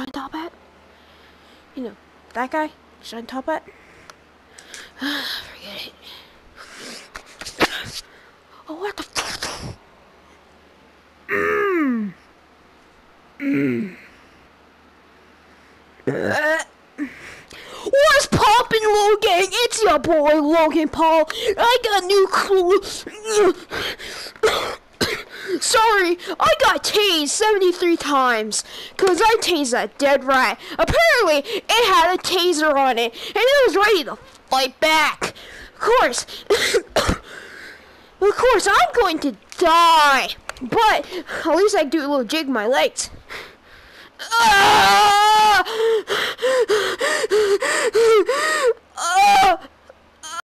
shine top hat? You know, that guy? Shine top hat? Forget it. Oh, what the f- Mmm. Mmm. What's poppin', Logan? It's your boy, Logan Paul. I got new clothes. Sorry, I got tased 73 times. Cause I tased that dead rat. Apparently, it had a taser on it, and it was ready to fight back. Of course. of course, I'm going to die. But, at least I do a little jig my legs.